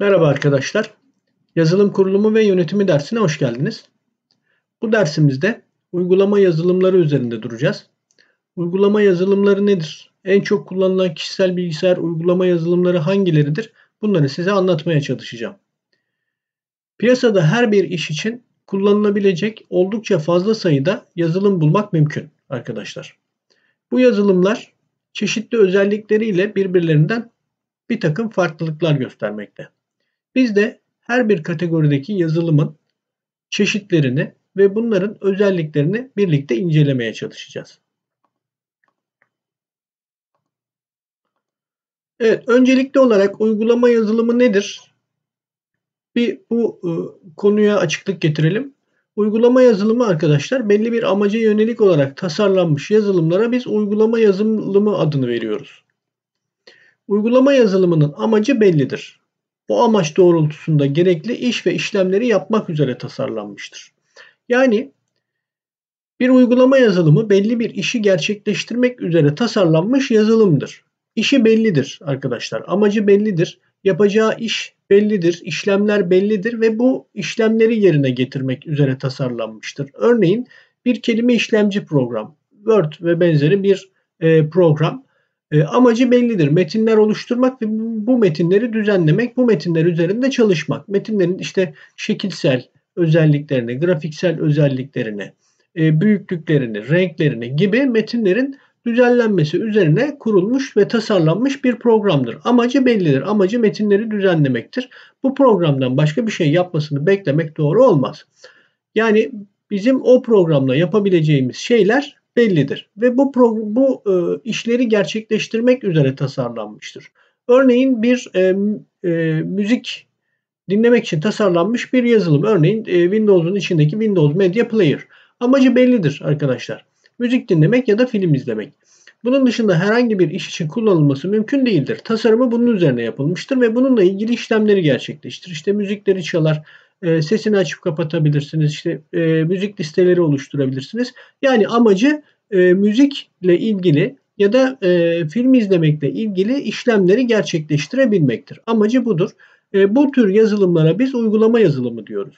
Merhaba arkadaşlar. Yazılım kurulumu ve yönetimi dersine hoş geldiniz. Bu dersimizde uygulama yazılımları üzerinde duracağız. Uygulama yazılımları nedir? En çok kullanılan kişisel bilgisayar uygulama yazılımları hangileridir? Bunları size anlatmaya çalışacağım. Piyasada her bir iş için kullanılabilecek oldukça fazla sayıda yazılım bulmak mümkün arkadaşlar. Bu yazılımlar çeşitli özellikleriyle birbirlerinden bir takım farklılıklar göstermekte. Biz de her bir kategorideki yazılımın çeşitlerini ve bunların özelliklerini birlikte incelemeye çalışacağız. Evet, öncelikli olarak uygulama yazılımı nedir? Bir bu e, konuya açıklık getirelim. Uygulama yazılımı arkadaşlar belli bir amaca yönelik olarak tasarlanmış yazılımlara biz uygulama yazılımı adını veriyoruz. Uygulama yazılımının amacı bellidir. Bu amaç doğrultusunda gerekli iş ve işlemleri yapmak üzere tasarlanmıştır. Yani bir uygulama yazılımı belli bir işi gerçekleştirmek üzere tasarlanmış yazılımdır. İşi bellidir arkadaşlar. Amacı bellidir. Yapacağı iş bellidir. işlemler bellidir ve bu işlemleri yerine getirmek üzere tasarlanmıştır. Örneğin bir kelime işlemci program, Word ve benzeri bir e, program e, amacı bellidir. Metinler oluşturmak ve bu metinleri düzenlemek, bu metinler üzerinde çalışmak. Metinlerin işte şekilsel özelliklerini, grafiksel özelliklerini, e, büyüklüklerini, renklerini gibi metinlerin düzenlenmesi üzerine kurulmuş ve tasarlanmış bir programdır. Amacı bellidir. Amacı metinleri düzenlemektir. Bu programdan başka bir şey yapmasını beklemek doğru olmaz. Yani bizim o programla yapabileceğimiz şeyler bellidir ve bu bu e, işleri gerçekleştirmek üzere tasarlanmıştır. Örneğin bir e, e, müzik dinlemek için tasarlanmış bir yazılım. Örneğin e, Windows'un içindeki Windows Media Player. Amacı bellidir arkadaşlar. Müzik dinlemek ya da film izlemek. Bunun dışında herhangi bir iş için kullanılması mümkün değildir. Tasarımı bunun üzerine yapılmıştır ve bununla ilgili işlemleri gerçekleştirir. İşte müzikleri çalar, e, sesini açıp kapatabilirsiniz. İşte e, müzik listeleri oluşturabilirsiniz. Yani amacı e, müzikle ilgili ya da e, film izlemekle ilgili işlemleri gerçekleştirebilmektir. Amacı budur. E, bu tür yazılımlara biz uygulama yazılımı diyoruz.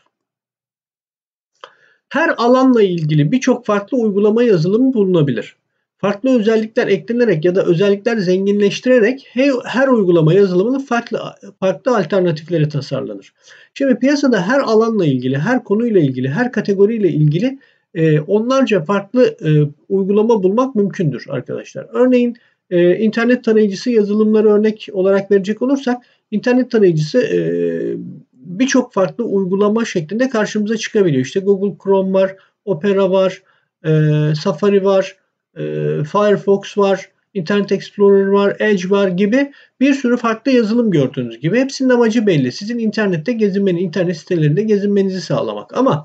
Her alanla ilgili birçok farklı uygulama yazılımı bulunabilir. Farklı özellikler eklenerek ya da özellikler zenginleştirerek her, uygulama yazılımının farklı farklı alternatifleri tasarlanır. Şimdi piyasada her alanla ilgili, her konuyla ilgili, her kategoriyle ilgili e, onlarca farklı e, uygulama bulmak mümkündür arkadaşlar. Örneğin e, internet tarayıcısı yazılımları örnek olarak verecek olursak internet tarayıcısı e, birçok farklı uygulama şeklinde karşımıza çıkabiliyor. İşte Google Chrome var, Opera var, e, Safari var, e, Firefox var, Internet Explorer var, Edge var gibi bir sürü farklı yazılım gördüğünüz gibi. Hepsinin amacı belli. Sizin internette gezinmeni, internet sitelerinde gezinmenizi sağlamak. Ama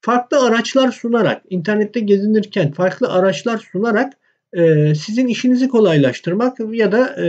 farklı araçlar sunarak, internette gezinirken farklı araçlar sunarak e, sizin işinizi kolaylaştırmak ya da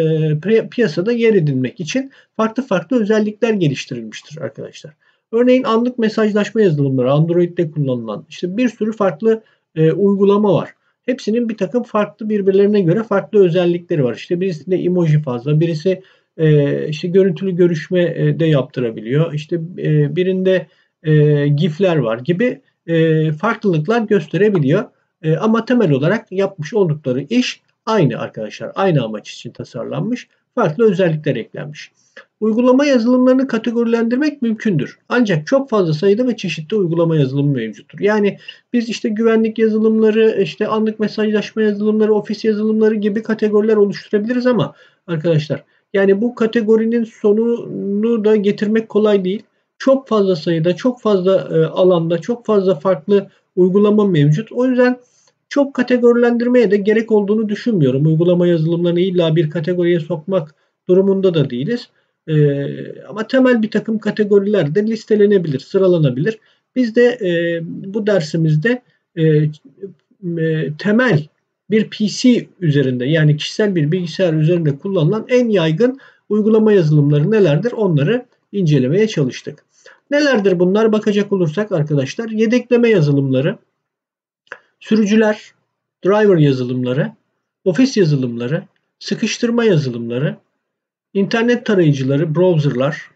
e, piyasada yer edinmek için farklı farklı özellikler geliştirilmiştir arkadaşlar. Örneğin anlık mesajlaşma yazılımları Android'de kullanılan işte bir sürü farklı e, uygulama var. Hepsinin bir takım farklı birbirlerine göre farklı özellikleri var. İşte birisinde emoji fazla, birisi e, işte görüntülü görüşme de yaptırabiliyor. İşte e, birinde e, gifler var gibi e, farklılıklar gösterebiliyor. E, ama temel olarak yapmış oldukları iş aynı arkadaşlar. Aynı amaç için tasarlanmış. Farklı özellikler eklenmiş. Uygulama yazılımlarını kategorilendirmek mümkündür. Ancak çok fazla sayıda ve çeşitli uygulama yazılımı mevcuttur. Yani biz işte güvenlik yazılımları, işte anlık mesajlaşma yazılımları, ofis yazılımları gibi kategoriler oluşturabiliriz ama arkadaşlar yani bu kategorinin sonunu da getirmek kolay değil çok fazla sayıda, çok fazla e, alanda, çok fazla farklı uygulama mevcut. O yüzden çok kategorilendirmeye de gerek olduğunu düşünmüyorum. Uygulama yazılımlarını illa bir kategoriye sokmak durumunda da değiliz. E, ama temel bir takım kategoriler de listelenebilir, sıralanabilir. Biz de e, bu dersimizde e, e, temel bir PC üzerinde yani kişisel bir bilgisayar üzerinde kullanılan en yaygın uygulama yazılımları nelerdir onları incelemeye çalıştık. Nelerdir bunlar bakacak olursak arkadaşlar yedekleme yazılımları, sürücüler, driver yazılımları, ofis yazılımları, sıkıştırma yazılımları, internet tarayıcıları, browserlar,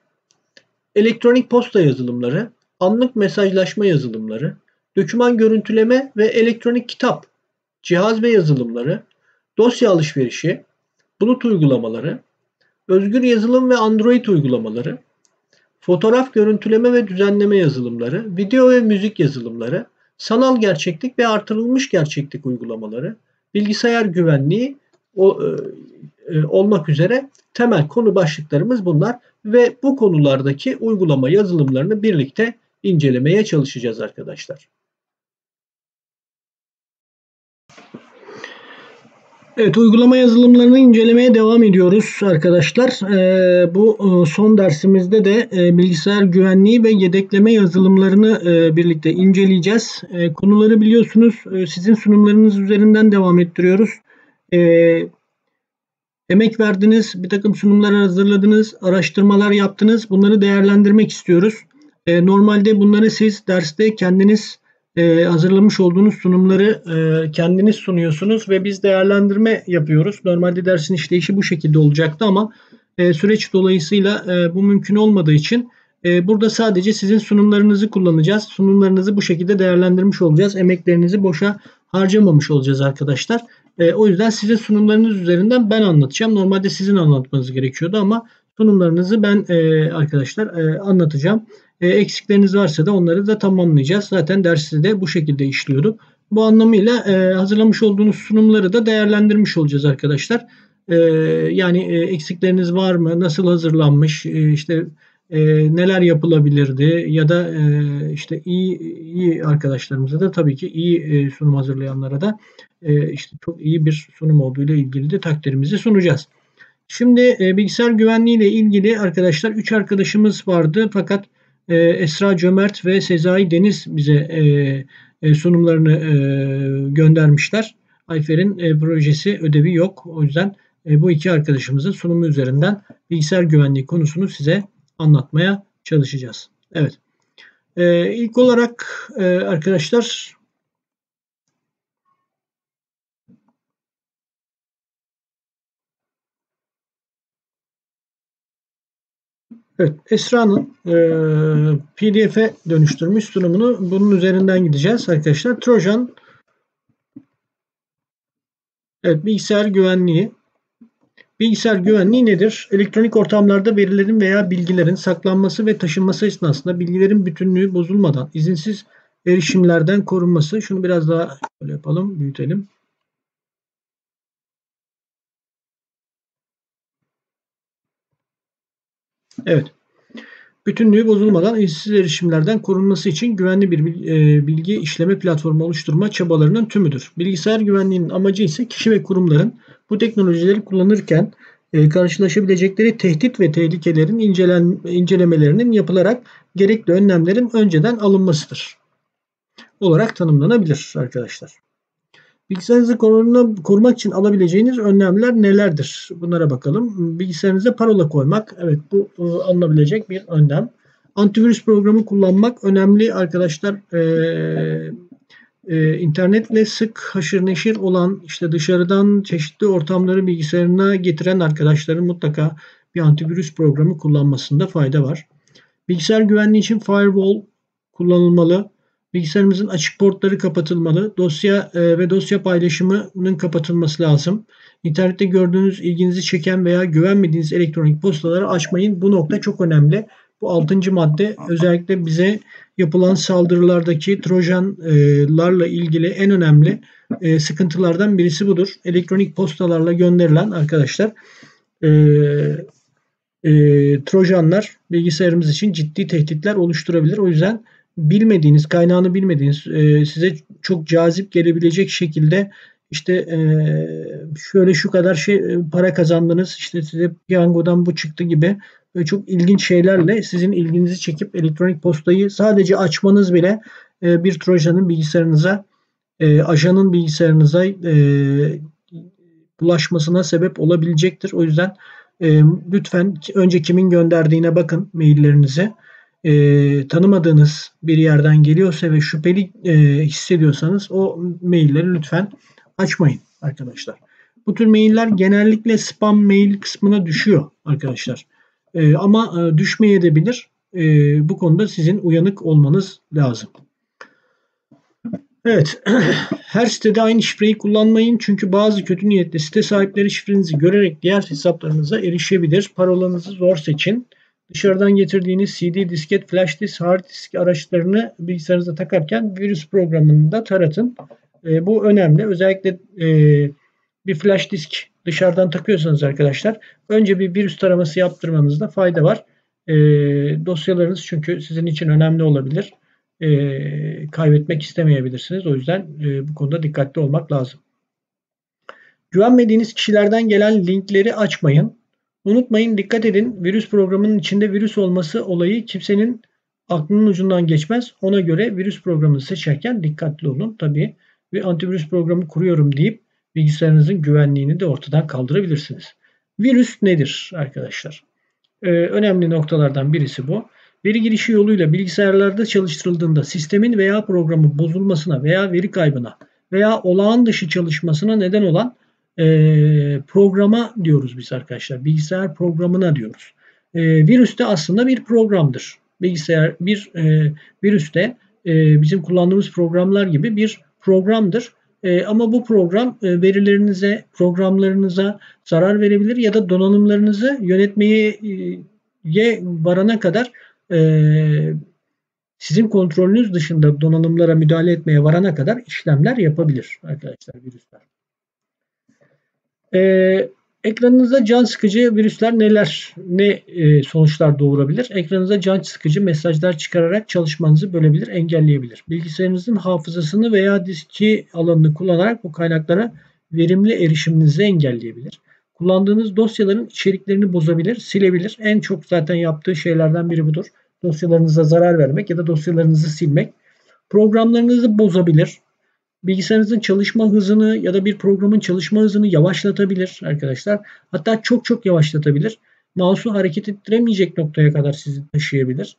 elektronik posta yazılımları, anlık mesajlaşma yazılımları, doküman görüntüleme ve elektronik kitap, cihaz ve yazılımları, dosya alışverişi, bulut uygulamaları, özgür yazılım ve Android uygulamaları, fotoğraf görüntüleme ve düzenleme yazılımları, video ve müzik yazılımları, sanal gerçeklik ve artırılmış gerçeklik uygulamaları, bilgisayar güvenliği o, e, e, olmak üzere temel konu başlıklarımız bunlar ve bu konulardaki uygulama yazılımlarını birlikte incelemeye çalışacağız arkadaşlar. Evet uygulama yazılımlarını incelemeye devam ediyoruz arkadaşlar. Ee, bu e, son dersimizde de e, bilgisayar güvenliği ve yedekleme yazılımlarını e, birlikte inceleyeceğiz. E, konuları biliyorsunuz e, sizin sunumlarınız üzerinden devam ettiriyoruz. E, emek verdiniz, bir takım sunumlar hazırladınız, araştırmalar yaptınız. Bunları değerlendirmek istiyoruz. E, normalde bunları siz derste kendiniz e, hazırlamış olduğunuz sunumları e, kendiniz sunuyorsunuz ve biz değerlendirme yapıyoruz. Normalde dersin işleyişi bu şekilde olacaktı ama e, süreç dolayısıyla e, bu mümkün olmadığı için e, burada sadece sizin sunumlarınızı kullanacağız. Sunumlarınızı bu şekilde değerlendirmiş olacağız. Emeklerinizi boşa harcamamış olacağız arkadaşlar. E, o yüzden sizin sunumlarınız üzerinden ben anlatacağım. Normalde sizin anlatmanız gerekiyordu ama sunumlarınızı ben e, arkadaşlar e, anlatacağım. E, eksikleriniz varsa da onları da tamamlayacağız. Zaten dersi de bu şekilde işliyorduk. Bu anlamıyla e, hazırlamış olduğunuz sunumları da değerlendirmiş olacağız arkadaşlar. E, yani e, eksikleriniz var mı? Nasıl hazırlanmış? E, işte e, neler yapılabilirdi? Ya da e, işte iyi iyi arkadaşlarımıza da tabii ki iyi e, sunum hazırlayanlara da e, işte çok iyi bir sunum olduğu ile ilgili de takdirimizi sunacağız. Şimdi e, bilgisayar güvenliği ile ilgili arkadaşlar 3 arkadaşımız vardı fakat e, Esra Cömert ve Sezai Deniz bize e, e, sunumlarını e, göndermişler. Ayfer'in e, projesi ödevi yok. O yüzden e, bu iki arkadaşımızın sunumu üzerinden bilgisayar güvenliği konusunu size anlatmaya çalışacağız. Evet. E, ilk olarak e, arkadaşlar Evet, Esra'nın e, PDF'e dönüştürmüş sunumunu bunun üzerinden gideceğiz arkadaşlar. Trojan Evet, bilgisayar güvenliği. Bilgisayar güvenliği nedir? Elektronik ortamlarda verilerin veya bilgilerin saklanması ve taşınması esnasında bilgilerin bütünlüğü bozulmadan izinsiz erişimlerden korunması. Şunu biraz daha böyle yapalım, büyütelim. Evet. Bütünlüğü bozulmadan izinsiz erişimlerden korunması için güvenli bir e, bilgi işleme platformu oluşturma çabalarının tümüdür. Bilgisayar güvenliğinin amacı ise kişi ve kurumların bu teknolojileri kullanırken e, karşılaşabilecekleri tehdit ve tehlikelerin incelen, incelemelerinin yapılarak gerekli önlemlerin önceden alınmasıdır. Olarak tanımlanabilir arkadaşlar. Bilgisayarınızı korumak için alabileceğiniz önlemler nelerdir? Bunlara bakalım. Bilgisayarınıza parola koymak. Evet bu e, alınabilecek bir önlem. Antivirüs programı kullanmak önemli arkadaşlar. Ee, e, internetle sık haşır neşir olan işte dışarıdan çeşitli ortamları bilgisayarına getiren arkadaşların mutlaka bir antivirüs programı kullanmasında fayda var. Bilgisayar güvenliği için firewall kullanılmalı. Bilgisayarımızın açık portları kapatılmalı. Dosya e, ve dosya paylaşımının kapatılması lazım. İnternette gördüğünüz ilginizi çeken veya güvenmediğiniz elektronik postaları açmayın. Bu nokta çok önemli. Bu altıncı madde özellikle bize yapılan saldırılardaki trojanlarla ilgili en önemli e, sıkıntılardan birisi budur. Elektronik postalarla gönderilen arkadaşlar e, trojanlar bilgisayarımız için ciddi tehditler oluşturabilir. O yüzden bilmediğiniz, kaynağını bilmediğiniz, e, size çok cazip gelebilecek şekilde işte e, şöyle şu kadar şey e, para kazandınız, işte size piyangodan bu çıktı gibi böyle çok ilginç şeylerle sizin ilginizi çekip elektronik postayı sadece açmanız bile e, bir trojanın bilgisayarınıza, e, ajanın bilgisayarınıza e, bulaşmasına sebep olabilecektir. O yüzden e, lütfen önce kimin gönderdiğine bakın maillerinizi e, tanımadığınız bir yerden geliyorsa ve şüpheli e, hissediyorsanız o mailleri lütfen açmayın arkadaşlar. Bu tür mailler genellikle spam mail kısmına düşüyor arkadaşlar. E, ama e, düşmeye de bilir. e, bu konuda sizin uyanık olmanız lazım. Evet. Her sitede aynı şifreyi kullanmayın. Çünkü bazı kötü niyetli site sahipleri şifrenizi görerek diğer hesaplarınıza erişebilir. Parolanızı zor seçin. Dışarıdan getirdiğiniz CD, disket, flash disk, hard disk araçlarını bilgisayarınıza takarken virüs programını da taratın. E, bu önemli. Özellikle e, bir flash disk dışarıdan takıyorsanız arkadaşlar önce bir virüs taraması yaptırmanızda fayda var. E, dosyalarınız çünkü sizin için önemli olabilir e, kaybetmek istemeyebilirsiniz. O yüzden e, bu konuda dikkatli olmak lazım. Güvenmediğiniz kişilerden gelen linkleri açmayın. Unutmayın dikkat edin virüs programının içinde virüs olması olayı kimsenin aklının ucundan geçmez. Ona göre virüs programını seçerken dikkatli olun. Tabii bir antivirüs programı kuruyorum deyip bilgisayarınızın güvenliğini de ortadan kaldırabilirsiniz. Virüs nedir arkadaşlar? Ee, önemli noktalardan birisi bu. Veri girişi yoluyla bilgisayarlarda çalıştırıldığında sistemin veya programı bozulmasına veya veri kaybına veya olağan dışı çalışmasına neden olan e, programa diyoruz biz arkadaşlar. Bilgisayar programına diyoruz. E, virüs de aslında bir programdır. Bilgisayar bir e, virüs de e, bizim kullandığımız programlar gibi bir programdır. E, ama bu program e, verilerinize, programlarınıza zarar verebilir ya da donanımlarınızı yönetmeye e, varana kadar e, sizin kontrolünüz dışında donanımlara müdahale etmeye varana kadar işlemler yapabilir arkadaşlar virüsler. E, ekranınızda can sıkıcı virüsler neler, ne e, sonuçlar doğurabilir? Ekranınıza can sıkıcı mesajlar çıkararak çalışmanızı bölebilir, engelleyebilir. Bilgisayarınızın hafızasını veya diski alanını kullanarak bu kaynaklara verimli erişiminizi engelleyebilir. Kullandığınız dosyaların içeriklerini bozabilir, silebilir. En çok zaten yaptığı şeylerden biri budur. Dosyalarınıza zarar vermek ya da dosyalarınızı silmek. Programlarınızı bozabilir. Bilgisayarınızın çalışma hızını ya da bir programın çalışma hızını yavaşlatabilir arkadaşlar. Hatta çok çok yavaşlatabilir. Mouse'u hareket ettiremeyecek noktaya kadar sizi taşıyabilir.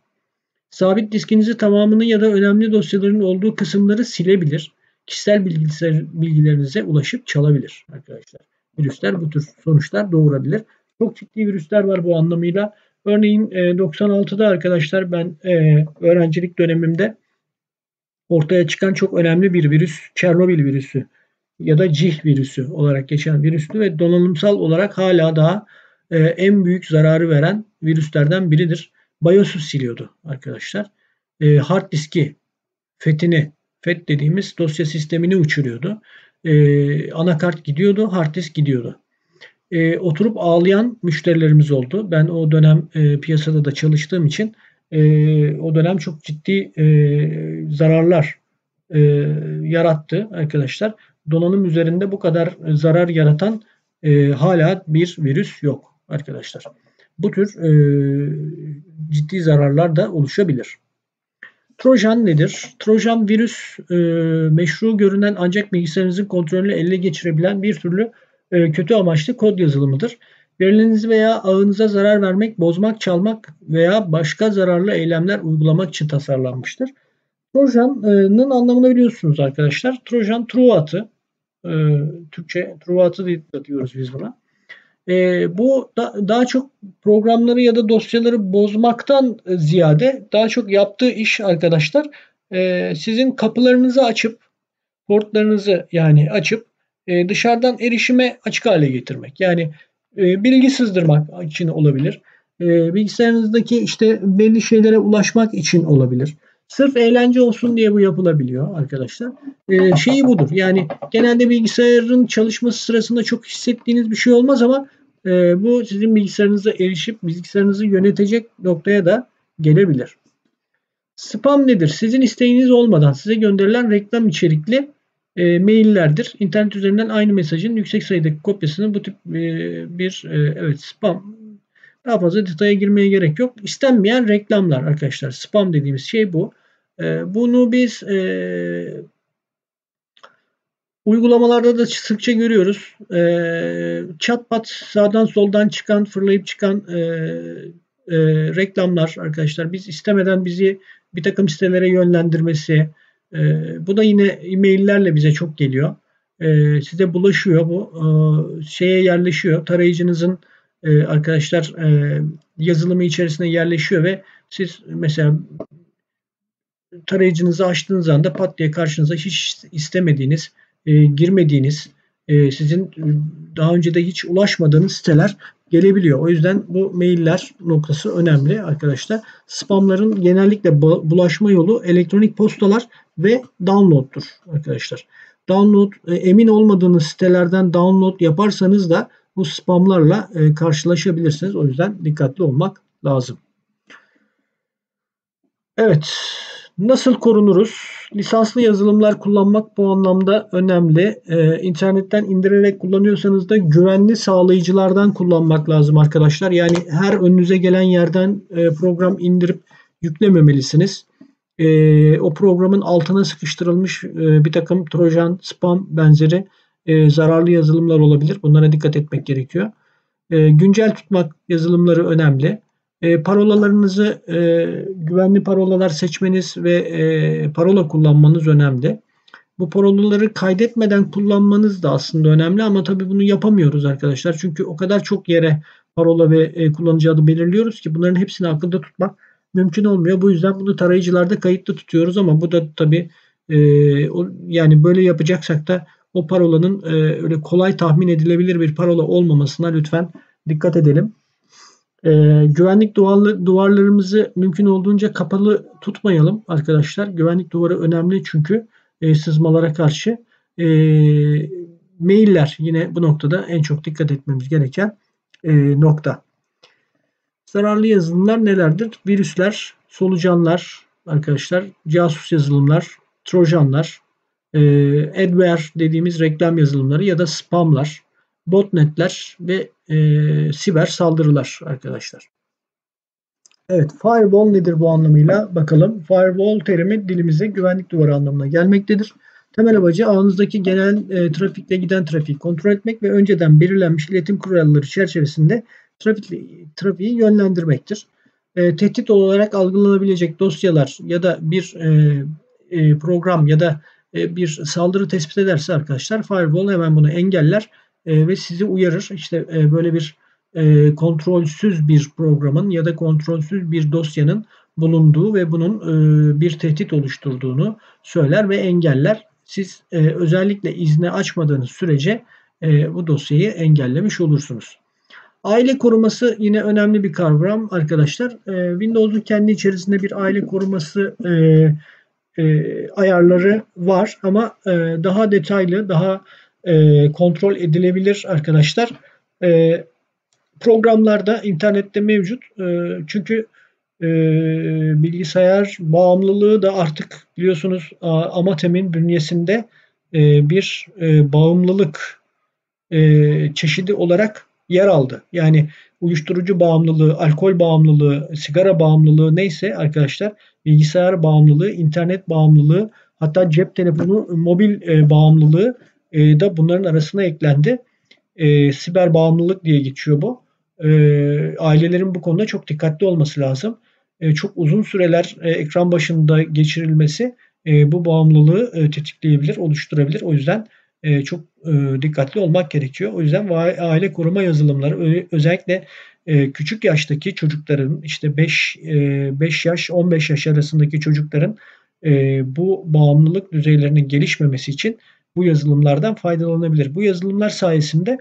Sabit diskinizi tamamını ya da önemli dosyaların olduğu kısımları silebilir. Kişisel bilgisayar bilgilerinize ulaşıp çalabilir arkadaşlar virüsler bu tür sonuçlar doğurabilir. Çok ciddi virüsler var bu anlamıyla. Örneğin 96'da e, arkadaşlar ben e, öğrencilik dönemimde ortaya çıkan çok önemli bir virüs Çernobil virüsü ya da CIH virüsü olarak geçen virüstü ve donanımsal olarak hala daha e, en büyük zararı veren virüslerden biridir. BIOS'u siliyordu arkadaşlar. Hard diski, FET'ini, FET dediğimiz dosya sistemini uçuruyordu e, anakart gidiyordu, hard disk gidiyordu. E, oturup ağlayan müşterilerimiz oldu. Ben o dönem e, piyasada da çalıştığım için e, o dönem çok ciddi e, zararlar e, yarattı arkadaşlar. Donanım üzerinde bu kadar zarar yaratan e, hala bir virüs yok arkadaşlar. Bu tür e, ciddi zararlar da oluşabilir. Trojan nedir? Trojan virüs e, meşru görünen ancak bilgisayarınızın kontrolünü ele geçirebilen bir türlü e, kötü amaçlı kod yazılımıdır. Verilerinizi veya ağınıza zarar vermek, bozmak, çalmak veya başka zararlı eylemler uygulamak için tasarlanmıştır. Trojan'ın anlamını biliyorsunuz arkadaşlar. Trojan Truat'ı, e, Türkçe Truat'ı diyoruz biz buna. E, bu da, daha çok programları ya da dosyaları bozmaktan ziyade daha çok yaptığı iş arkadaşlar e, sizin kapılarınızı açıp portlarınızı yani açıp e, dışarıdan erişime açık hale getirmek. Yani e, bilgi sızdırmak için olabilir. E, bilgisayarınızdaki işte belli şeylere ulaşmak için olabilir. Sırf eğlence olsun diye bu yapılabiliyor arkadaşlar. E, şeyi budur. Yani genelde bilgisayarın çalışması sırasında çok hissettiğiniz bir şey olmaz ama e, bu sizin bilgisayarınıza erişip bilgisayarınızı yönetecek noktaya da gelebilir. Spam nedir? Sizin isteğiniz olmadan size gönderilen reklam içerikli e, maillerdir. İnternet üzerinden aynı mesajın yüksek sayıdaki kopyasını bu tip e, bir e, evet spam daha fazla detaya girmeye gerek yok. İstenmeyen reklamlar arkadaşlar. Spam dediğimiz şey bu. E, bunu biz e, Uygulamalarda da sıkça görüyoruz. E, çat pat sağdan soldan çıkan, fırlayıp çıkan e, e, reklamlar arkadaşlar. Biz istemeden bizi bir takım sitelere yönlendirmesi. E, bu da yine e-maillerle bize çok geliyor. E, size bulaşıyor bu. E, şeye yerleşiyor. Tarayıcınızın e, arkadaşlar e, yazılımı içerisine yerleşiyor ve Siz mesela tarayıcınızı açtığınız anda pat diye karşınıza hiç istemediğiniz, e, girmediğiniz, e, sizin e, daha önce de hiç ulaşmadığınız siteler gelebiliyor. O yüzden bu mailler noktası önemli arkadaşlar. Spamların genellikle bulaşma yolu elektronik postalar ve download'tur arkadaşlar. Download e, emin olmadığınız sitelerden download yaparsanız da bu spamlarla e, karşılaşabilirsiniz. O yüzden dikkatli olmak lazım. Evet, Nasıl korunuruz? Lisanslı yazılımlar kullanmak bu anlamda önemli. Ee, internetten indirerek kullanıyorsanız da güvenli sağlayıcılardan kullanmak lazım arkadaşlar. Yani her önünüze gelen yerden e, program indirip yüklememelisiniz. E, o programın altına sıkıştırılmış e, bir takım trojan, spam benzeri e, zararlı yazılımlar olabilir. Bunlara dikkat etmek gerekiyor. E, güncel tutmak yazılımları önemli. E, parolalarınızı e, güvenli parolalar seçmeniz ve e, parola kullanmanız önemli. Bu parolaları kaydetmeden kullanmanız da aslında önemli ama tabii bunu yapamıyoruz arkadaşlar. Çünkü o kadar çok yere parola ve e, kullanıcı adı belirliyoruz ki bunların hepsini akılda tutmak mümkün olmuyor. Bu yüzden bunu tarayıcılarda kayıtlı tutuyoruz ama bu da tabii e, o, yani böyle yapacaksak da o parolanın e, öyle kolay tahmin edilebilir bir parola olmamasına lütfen dikkat edelim. E, güvenlik duvarlı, duvarlarımızı mümkün olduğunca kapalı tutmayalım arkadaşlar. Güvenlik duvarı önemli çünkü e, sızmalara karşı. E, mailler yine bu noktada en çok dikkat etmemiz gereken e, nokta. Zararlı yazılımlar nelerdir? Virüsler, solucanlar arkadaşlar, casus yazılımlar, trojanlar, e, adware dediğimiz reklam yazılımları ya da spamlar, botnetler ve e, siber saldırılar arkadaşlar. Evet, firewall nedir bu anlamıyla bakalım. Firewall terimi dilimize güvenlik duvarı anlamına gelmektedir. Temel amacı ağınızdaki genel e, trafikle giden trafiği kontrol etmek ve önceden belirlenmiş iletim kuralları çerçevesinde trafik, trafiği yönlendirmektir. E, tehdit olarak algılanabilecek dosyalar ya da bir e, e, program ya da e, bir saldırı tespit ederse arkadaşlar firewall hemen bunu engeller e, ve sizi uyarır. İşte e, böyle bir e, kontrolsüz bir programın ya da kontrolsüz bir dosyanın bulunduğu ve bunun e, bir tehdit oluşturduğunu söyler ve engeller. Siz e, özellikle izni açmadığınız sürece e, bu dosyayı engellemiş olursunuz. Aile koruması yine önemli bir kavram arkadaşlar. E, Windows'un kendi içerisinde bir aile koruması e, e, ayarları var ama e, daha detaylı, daha kontrol edilebilir arkadaşlar. Programlarda internette mevcut. Çünkü bilgisayar bağımlılığı da artık biliyorsunuz Amatem'in bünyesinde e, bir bağımlılık çeşidi olarak yer aldı. Yani uyuşturucu bağımlılığı, alkol bağımlılığı, sigara bağımlılığı neyse arkadaşlar bilgisayar bağımlılığı, internet bağımlılığı hatta cep telefonu mobil e, bağımlılığı e, da bunların arasına eklendi. E, siber bağımlılık diye geçiyor bu. E, ailelerin bu konuda çok dikkatli olması lazım. E, çok uzun süreler e, ekran başında geçirilmesi e, bu bağımlılığı e, tetikleyebilir, oluşturabilir. O yüzden e, çok e, dikkatli olmak gerekiyor. O yüzden aile koruma yazılımları özellikle e, küçük yaştaki çocukların işte 5 e, 5 yaş 15 yaş arasındaki çocukların e, bu bağımlılık düzeylerinin gelişmemesi için bu yazılımlardan faydalanabilir. Bu yazılımlar sayesinde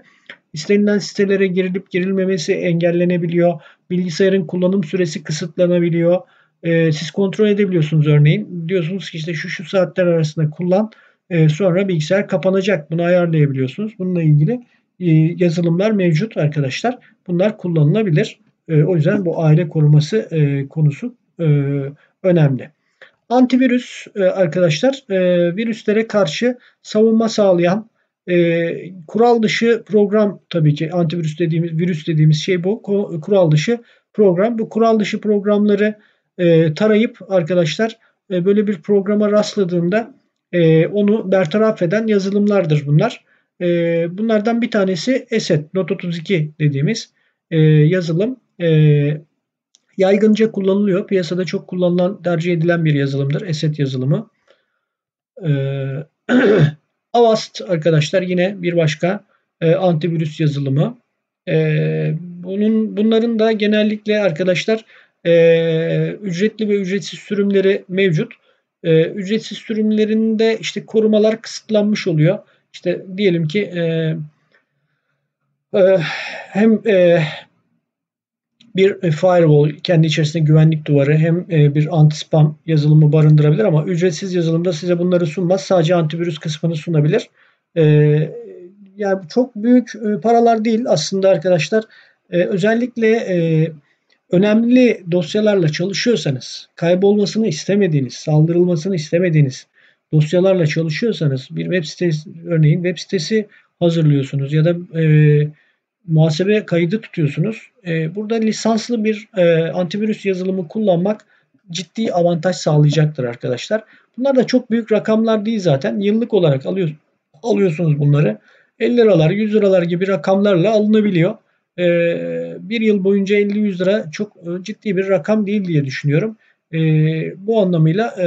istenilen sitelere girilip girilmemesi engellenebiliyor. Bilgisayarın kullanım süresi kısıtlanabiliyor. E, siz kontrol edebiliyorsunuz örneğin. Diyorsunuz ki işte şu şu saatler arasında kullan. E, sonra bilgisayar kapanacak. Bunu ayarlayabiliyorsunuz. Bununla ilgili e, yazılımlar mevcut arkadaşlar. Bunlar kullanılabilir. E, o yüzden bu aile koruması e, konusu e, önemli. Antivirüs e, arkadaşlar e, virüslere karşı savunma sağlayan e, kural dışı program tabii ki antivirüs dediğimiz virüs dediğimiz şey bu kural dışı program. Bu kural dışı programları tarayıp arkadaşlar böyle bir programa rastladığında onu bertaraf eden yazılımlardır bunlar. bunlardan bir tanesi ESET Not 32 dediğimiz yazılım yaygınca kullanılıyor. Piyasada çok kullanılan, tercih edilen bir yazılımdır. Eset yazılımı. Ee, Avast arkadaşlar yine bir başka e, antivirüs yazılımı. E, bunun bunların da genellikle arkadaşlar e, ücretli ve ücretsiz sürümleri mevcut. E, ücretsiz sürümlerinde işte korumalar kısıtlanmış oluyor. İşte diyelim ki e, e, hem e, bir e, firewall kendi içerisinde güvenlik duvarı hem e, bir anti-spam yazılımı barındırabilir ama ücretsiz yazılımda size bunları sunmaz. Sadece antivirüs kısmını sunabilir. E, yani çok büyük paralar değil aslında arkadaşlar. Özellikle önemli dosyalarla çalışıyorsanız, kaybolmasını istemediğiniz, saldırılmasını istemediğiniz dosyalarla çalışıyorsanız bir web sitesi örneğin web sitesi hazırlıyorsunuz ya da e, muhasebe kaydı tutuyorsunuz. E, burada lisanslı bir e, antivirüs yazılımı kullanmak ciddi avantaj sağlayacaktır arkadaşlar. Bunlar da çok büyük rakamlar değil zaten. Yıllık olarak alıyor, alıyorsunuz bunları. 50 liralar, 100 liralar gibi rakamlarla alınabiliyor. E, bir yıl boyunca 50-100 lira çok e, ciddi bir rakam değil diye düşünüyorum. E, bu anlamıyla e,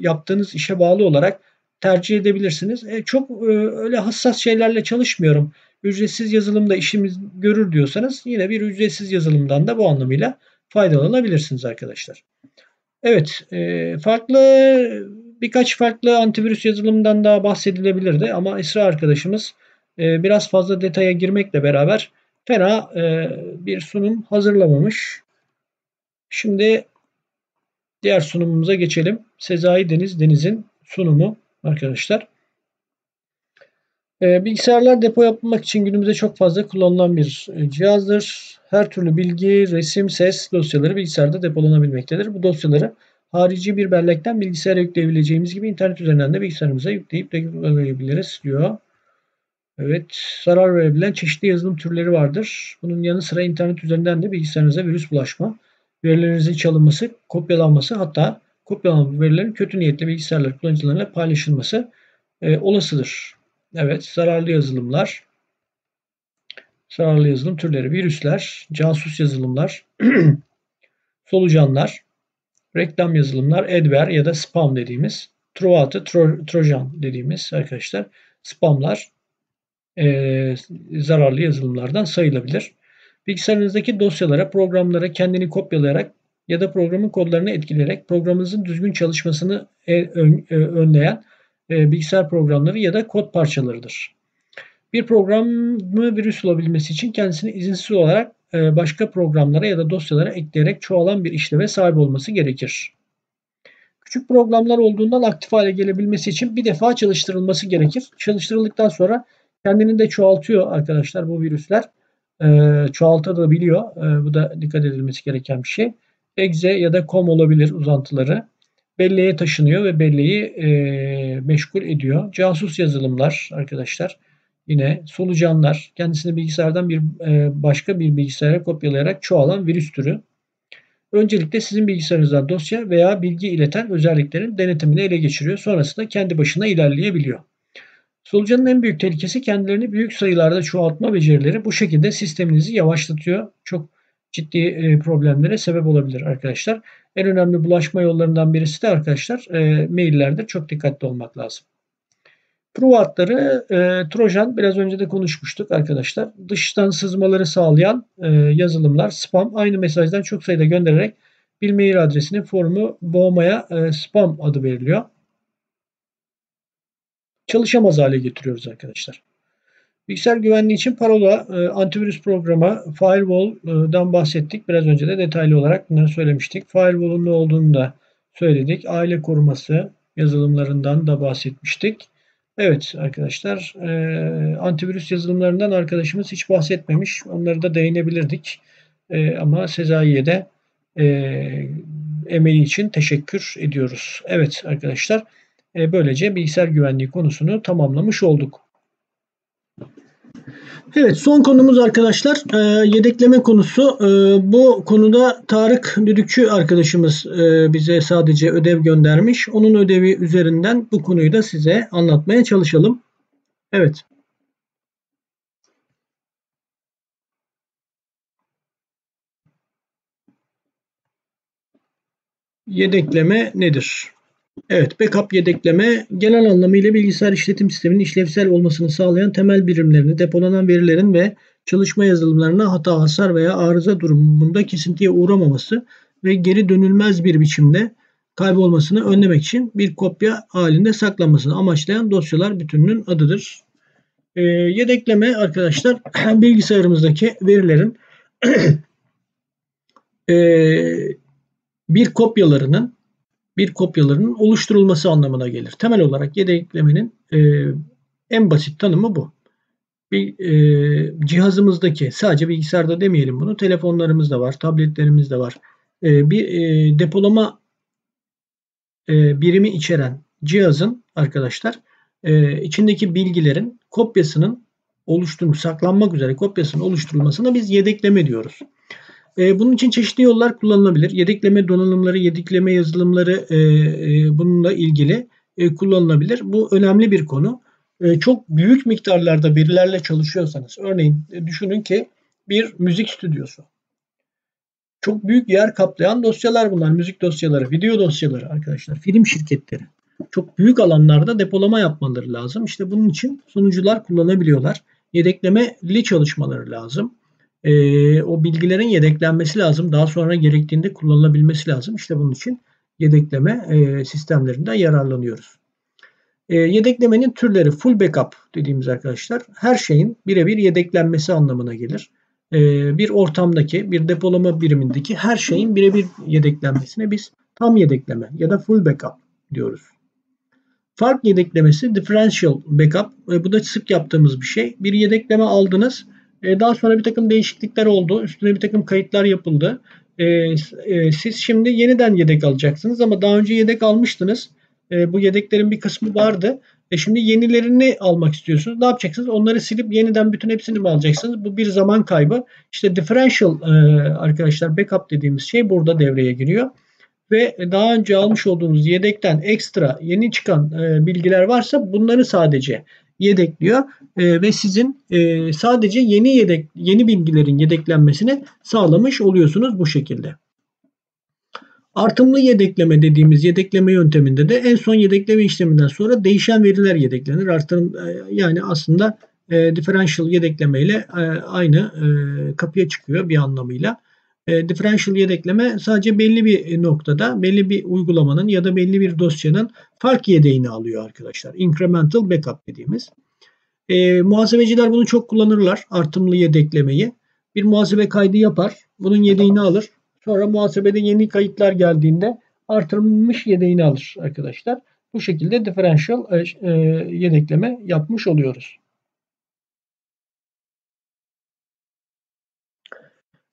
yaptığınız işe bağlı olarak tercih edebilirsiniz. E, çok e, öyle hassas şeylerle çalışmıyorum ücretsiz yazılımda işimiz görür diyorsanız yine bir ücretsiz yazılımdan da bu anlamıyla faydalanabilirsiniz arkadaşlar. Evet, e, farklı birkaç farklı antivirüs yazılımından daha bahsedilebilirdi ama Esra arkadaşımız e, biraz fazla detaya girmekle beraber fena e, bir sunum hazırlamamış. Şimdi diğer sunumumuza geçelim. Sezai Deniz Deniz'in sunumu arkadaşlar. E, bilgisayarlar depo yapmak için günümüzde çok fazla kullanılan bir e, cihazdır. Her türlü bilgi, resim, ses dosyaları bilgisayarda depolanabilmektedir. Bu dosyaları harici bir bellekten bilgisayara yükleyebileceğimiz gibi internet üzerinden de bilgisayarımıza yükleyip depolamayabiliriz diyor. Evet, zarar verebilen çeşitli yazılım türleri vardır. Bunun yanı sıra internet üzerinden de bilgisayarınıza virüs bulaşma, verilerinizin çalınması, kopyalanması hatta kopyalanan verilerin kötü niyetli bilgisayarlar kullanıcılarına paylaşılması e, olasıdır. Evet, zararlı yazılımlar. Zararlı yazılım türleri virüsler, casus yazılımlar, solucanlar, reklam yazılımlar, adware ya da spam dediğimiz, troatı, tro, trojan dediğimiz arkadaşlar spamlar e, zararlı yazılımlardan sayılabilir. Bilgisayarınızdaki dosyalara, programlara kendini kopyalayarak ya da programın kodlarını etkileyerek programınızın düzgün çalışmasını e, e, önleyen e, bilgisayar programları ya da kod parçalarıdır. Bir programı virüs olabilmesi için kendisini izinsiz olarak başka programlara ya da dosyalara ekleyerek çoğalan bir işleve sahip olması gerekir. Küçük programlar olduğundan aktif hale gelebilmesi için bir defa çalıştırılması gerekir. Çalıştırıldıktan sonra kendini de çoğaltıyor arkadaşlar bu virüsler. E, çoğaltabiliyor. E, bu da dikkat edilmesi gereken bir şey. Exe ya da com olabilir uzantıları belleğe taşınıyor ve belleği e, meşgul ediyor. Casus yazılımlar arkadaşlar yine solucanlar kendisini bilgisayardan bir e, başka bir bilgisayara kopyalayarak çoğalan virüs türü. Öncelikle sizin bilgisayarınızdan dosya veya bilgi ileten özelliklerin denetimini ele geçiriyor. Sonrasında kendi başına ilerleyebiliyor. Solucanın en büyük tehlikesi kendilerini büyük sayılarda çoğaltma becerileri. Bu şekilde sisteminizi yavaşlatıyor. Çok ciddi e, problemlere sebep olabilir arkadaşlar. En önemli bulaşma yollarından birisi de arkadaşlar e, maillerde çok dikkatli olmak lazım. Truvatları e, Trojan biraz önce de konuşmuştuk arkadaşlar. Dıştan sızmaları sağlayan e, yazılımlar spam aynı mesajdan çok sayıda göndererek bir mail adresinin formu boğmaya e, spam adı veriliyor. Çalışamaz hale getiriyoruz arkadaşlar. Bilgisayar güvenliği için parola, e, antivirüs programı, firewall'dan bahsettik. Biraz önce de detaylı olarak bunları söylemiştik. Firewall'un ne olduğunu da söyledik. Aile koruması yazılımlarından da bahsetmiştik. Evet arkadaşlar e, antivirüs yazılımlarından arkadaşımız hiç bahsetmemiş. Onları da değinebilirdik. E, ama Sezai'ye de e, emeği için teşekkür ediyoruz. Evet arkadaşlar böylece bilgisayar güvenliği konusunu tamamlamış olduk. Evet son konumuz arkadaşlar e, yedekleme konusu. E, bu konuda Tarık Düdükçü arkadaşımız e, bize sadece ödev göndermiş. Onun ödevi üzerinden bu konuyu da size anlatmaya çalışalım. Evet. Yedekleme nedir? Evet, backup yedekleme genel anlamıyla bilgisayar işletim sisteminin işlevsel olmasını sağlayan temel birimlerini, depolanan verilerin ve çalışma yazılımlarına hata, hasar veya arıza durumunda kesintiye uğramaması ve geri dönülmez bir biçimde kaybolmasını önlemek için bir kopya halinde saklanmasını amaçlayan dosyalar bütününün adıdır. E, yedekleme arkadaşlar bilgisayarımızdaki verilerin e, bir kopyalarının bir kopyalarının oluşturulması anlamına gelir. Temel olarak yedeklemenin e, en basit tanımı bu. Bir e, cihazımızdaki sadece bilgisayarda demeyelim bunu telefonlarımızda var, tabletlerimizde var. E, bir e, depolama e, birimi içeren cihazın arkadaşlar e, içindeki bilgilerin kopyasının oluşturulması, saklanmak üzere kopyasının oluşturulmasına biz yedekleme diyoruz. E, bunun için çeşitli yollar kullanılabilir. Yedekleme donanımları, yedekleme yazılımları e, e, bununla ilgili e, kullanılabilir. Bu önemli bir konu. Çok büyük miktarlarda verilerle çalışıyorsanız, örneğin düşünün ki bir müzik stüdyosu. Çok büyük yer kaplayan dosyalar bunlar. Müzik dosyaları, video dosyaları arkadaşlar, film şirketleri. Çok büyük alanlarda depolama yapmaları lazım. İşte bunun için sunucular kullanabiliyorlar. Yedeklemeli çalışmaları lazım e, o bilgilerin yedeklenmesi lazım. Daha sonra gerektiğinde kullanılabilmesi lazım. İşte bunun için yedekleme e, sistemlerinden yararlanıyoruz. E, yedeklemenin türleri full backup dediğimiz arkadaşlar her şeyin birebir yedeklenmesi anlamına gelir. E, bir ortamdaki, bir depolama birimindeki her şeyin birebir yedeklenmesine biz tam yedekleme ya da full backup diyoruz. Fark yedeklemesi differential backup. E, bu da sık yaptığımız bir şey. Bir yedekleme aldınız e, daha sonra bir takım değişiklikler oldu. Üstüne bir takım kayıtlar yapıldı. E, e, siz şimdi yeniden yedek alacaksınız ama daha önce yedek almıştınız. E, bu yedeklerin bir kısmı vardı. E şimdi yenilerini almak istiyorsunuz. Ne yapacaksınız? Onları silip yeniden bütün hepsini mi alacaksınız? Bu bir zaman kaybı. İşte differential e, arkadaşlar backup dediğimiz şey burada devreye giriyor. Ve daha önce almış olduğunuz yedekten ekstra yeni çıkan e, bilgiler varsa bunları sadece yedekliyor e, ve sizin e, sadece yeni yedek yeni bilgilerin yedeklenmesini sağlamış oluyorsunuz bu şekilde. Artımlı yedekleme dediğimiz yedekleme yönteminde de en son yedekleme işleminden sonra değişen veriler yedeklenir. Artım e, yani aslında e, differential yedekleme ile e, aynı e, kapıya çıkıyor bir anlamıyla. E, differential yedekleme sadece belli bir noktada belli bir uygulamanın ya da belli bir dosyanın fark yedeğini alıyor arkadaşlar. Incremental backup dediğimiz. E, muhasebeciler bunu çok kullanırlar. Artımlı yedeklemeyi. Bir muhasebe kaydı yapar. Bunun yedeğini alır. Sonra muhasebede yeni kayıtlar geldiğinde artırılmış yedeğini alır arkadaşlar. Bu şekilde differential e, e yedekleme yapmış oluyoruz.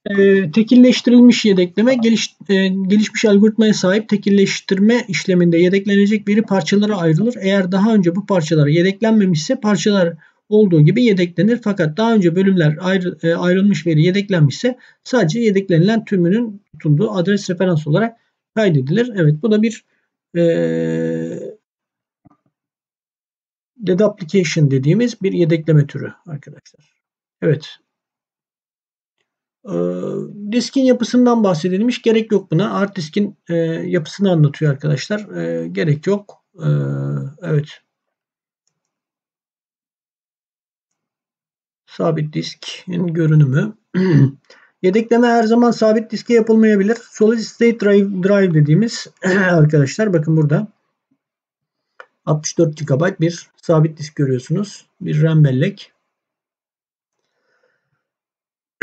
E, tekilleştirilmiş yedekleme geliş, e, gelişmiş algoritmaya sahip tekilleştirme işleminde yedeklenecek veri parçalara ayrılır. Eğer daha önce bu parçalar yedeklenmemişse parçalar olduğu gibi yedeklenir. Fakat daha önce bölümler ayrı, e, ayrılmış veri yedeklenmişse sadece yedeklenilen tümünün tutulduğu adres referans olarak kaydedilir. Evet bu da bir e, deduplication dediğimiz bir yedekleme türü arkadaşlar. Evet ee, diskin yapısından bahsedilmiş. Gerek yok buna. Hard diskin e, yapısını anlatıyor arkadaşlar. E, gerek yok. E, evet. Sabit diskin görünümü. Yedekleme her zaman sabit diske yapılmayabilir. Solid State Drive, drive dediğimiz arkadaşlar bakın burada 64 GB bir sabit disk görüyorsunuz. Bir RAM bellek.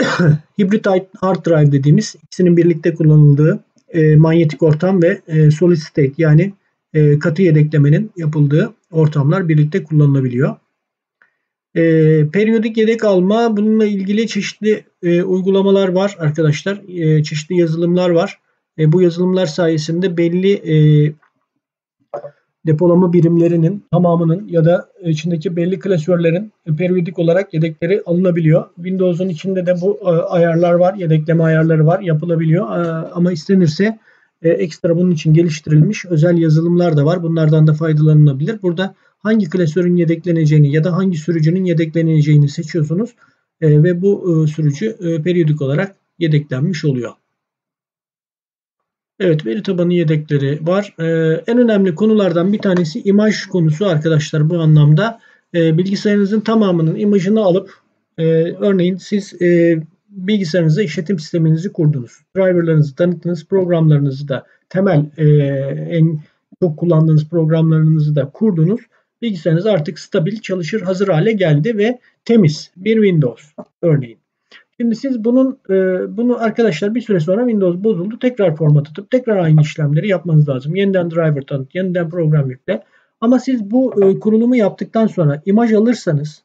hibrit hard drive dediğimiz ikisinin birlikte kullanıldığı e, manyetik ortam ve e, solid state yani e, katı yedeklemenin yapıldığı ortamlar birlikte kullanılabiliyor. E, periyodik yedek alma bununla ilgili çeşitli e, uygulamalar var arkadaşlar. E, çeşitli yazılımlar var. E, bu yazılımlar sayesinde belli e, depolama birimlerinin tamamının ya da içindeki belli klasörlerin periyodik olarak yedekleri alınabiliyor. Windows'un içinde de bu e, ayarlar var, yedekleme ayarları var, yapılabiliyor. E, ama istenirse e, ekstra bunun için geliştirilmiş özel yazılımlar da var. Bunlardan da faydalanılabilir. Burada hangi klasörün yedekleneceğini ya da hangi sürücünün yedekleneceğini seçiyorsunuz ve bu sürücü periyodik olarak yedeklenmiş oluyor. Evet veri tabanı yedekleri var. Ee, en önemli konulardan bir tanesi imaj konusu arkadaşlar bu anlamda. Ee, bilgisayarınızın tamamının imajını alıp e, örneğin siz e, bilgisayarınızda işletim sisteminizi kurdunuz. Driverlarınızı tanıttınız, programlarınızı da temel e, en çok kullandığınız programlarınızı da kurdunuz. Bilgisayarınız artık stabil çalışır hazır hale geldi ve temiz bir Windows örneğin. Şimdi siz bunun e, bunu arkadaşlar bir süre sonra Windows bozuldu. Tekrar format atıp tekrar aynı işlemleri yapmanız lazım. Yeniden driver tanıt, yeniden program yükle. Ama siz bu e, kurulumu yaptıktan sonra imaj alırsanız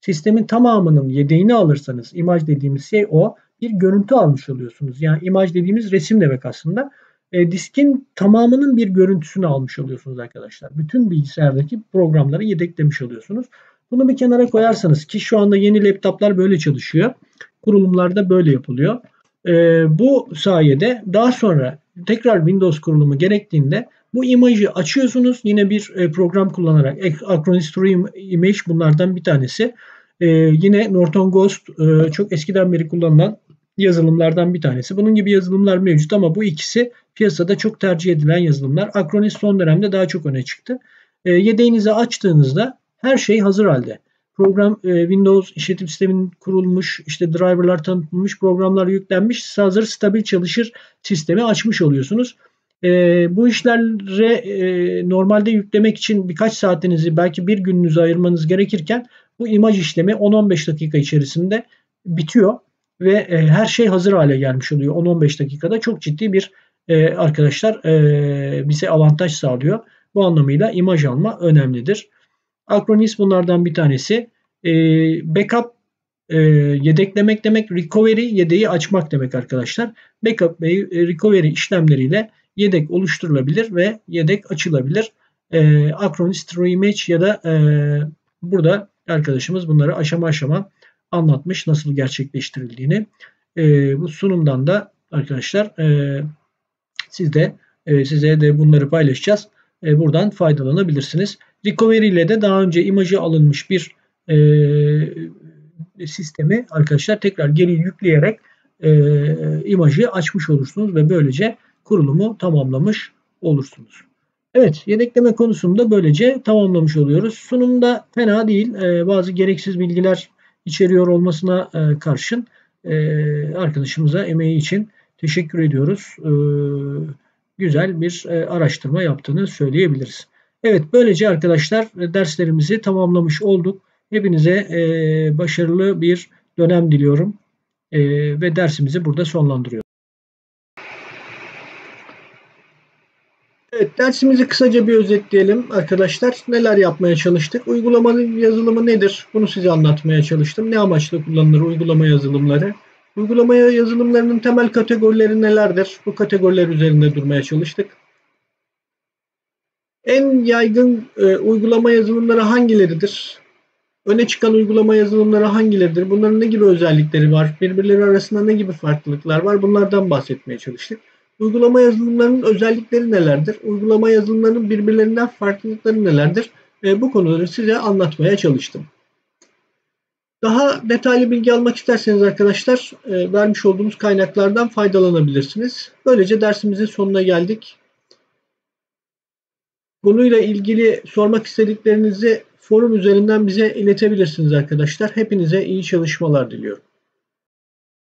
sistemin tamamının yedeğini alırsanız imaj dediğimiz şey o bir görüntü almış oluyorsunuz. Yani imaj dediğimiz resim demek aslında. E, diskin tamamının bir görüntüsünü almış oluyorsunuz arkadaşlar. Bütün bilgisayardaki programları yedeklemiş oluyorsunuz. Bunu bir kenara koyarsanız ki şu anda yeni laptoplar böyle çalışıyor. Kurulumlarda böyle yapılıyor. E, bu sayede daha sonra tekrar Windows kurulumu gerektiğinde bu imajı açıyorsunuz. Yine bir e, program kullanarak Acronis True Image bunlardan bir tanesi. E, yine Norton Ghost e, çok eskiden beri kullanılan yazılımlardan bir tanesi. Bunun gibi yazılımlar mevcut ama bu ikisi piyasada çok tercih edilen yazılımlar. Acronis son dönemde daha çok öne çıktı. E, yedeğinizi açtığınızda her şey hazır halde. Program e, Windows işletim sisteminin kurulmuş, işte driverlar tanıtılmış, programlar yüklenmiş, hazır stabil çalışır sistemi açmış oluyorsunuz. E, bu işlere e, normalde yüklemek için birkaç saatinizi belki bir gününüzü ayırmanız gerekirken bu imaj işlemi 10-15 dakika içerisinde bitiyor ve e, her şey hazır hale gelmiş oluyor 10-15 dakikada. Çok ciddi bir e, arkadaşlar e, bize avantaj sağlıyor. Bu anlamıyla imaj alma önemlidir. Acronis bunlardan bir tanesi. E, backup e, yedeklemek demek recovery yedeği açmak demek arkadaşlar. Backup ve recovery işlemleriyle yedek oluşturulabilir ve yedek açılabilir. E, Acronis Image ya da e, burada arkadaşımız bunları aşama aşama anlatmış nasıl gerçekleştirildiğini. E, bu sunumdan da arkadaşlar e, siz de e, size de bunları paylaşacağız. E, buradan faydalanabilirsiniz. Recovery ile de daha önce imajı alınmış bir e, sistemi arkadaşlar tekrar geri yükleyerek e, imajı açmış olursunuz ve böylece kurulumu tamamlamış olursunuz. Evet yedekleme konusunda böylece tamamlamış oluyoruz. Sunumda fena değil. E, bazı gereksiz bilgiler içeriyor olmasına e, karşın e, arkadaşımıza emeği için teşekkür ediyoruz. E, güzel bir e, araştırma yaptığını söyleyebiliriz. Evet böylece arkadaşlar e, derslerimizi tamamlamış olduk. Hepinize e, başarılı bir dönem diliyorum e, ve dersimizi burada sonlandırıyorum. Evet dersimizi kısaca bir özetleyelim arkadaşlar. Neler yapmaya çalıştık? Uygulamanın yazılımı nedir? Bunu size anlatmaya çalıştım. Ne amaçla kullanılır uygulama yazılımları? Uygulama yazılımlarının temel kategorileri nelerdir? Bu kategoriler üzerinde durmaya çalıştık. En yaygın e, uygulama yazılımları hangileridir? Öne çıkan uygulama yazılımları hangileridir? Bunların ne gibi özellikleri var? Birbirleri arasında ne gibi farklılıklar var? Bunlardan bahsetmeye çalıştık. Uygulama yazılımlarının özellikleri nelerdir? Uygulama yazılımlarının birbirlerinden farklılıkları nelerdir? E, bu konuları size anlatmaya çalıştım. Daha detaylı bilgi almak isterseniz arkadaşlar e, vermiş olduğumuz kaynaklardan faydalanabilirsiniz. Böylece dersimizin sonuna geldik. Konuyla ilgili sormak istediklerinizi forum üzerinden bize iletebilirsiniz arkadaşlar. Hepinize iyi çalışmalar diliyorum.